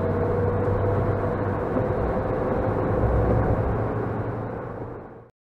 you